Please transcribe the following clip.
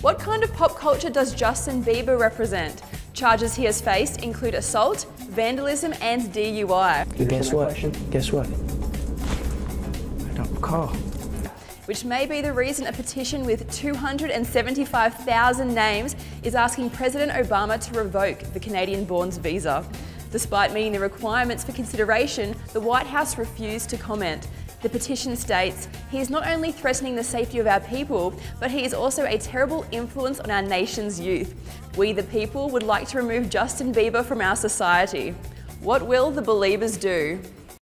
What kind of pop culture does Justin Bieber represent? Charges he has faced include assault, vandalism and DUI. Guess what? Guess what? I don't recall. which may be the reason a petition with 275,000 names is asking President Obama to revoke the Canadian born's visa. Despite meeting the requirements for consideration, the White House refused to comment. The petition states, he is not only threatening the safety of our people, but he is also a terrible influence on our nation's youth. We, the people, would like to remove Justin Bieber from our society. What will the Beliebers do?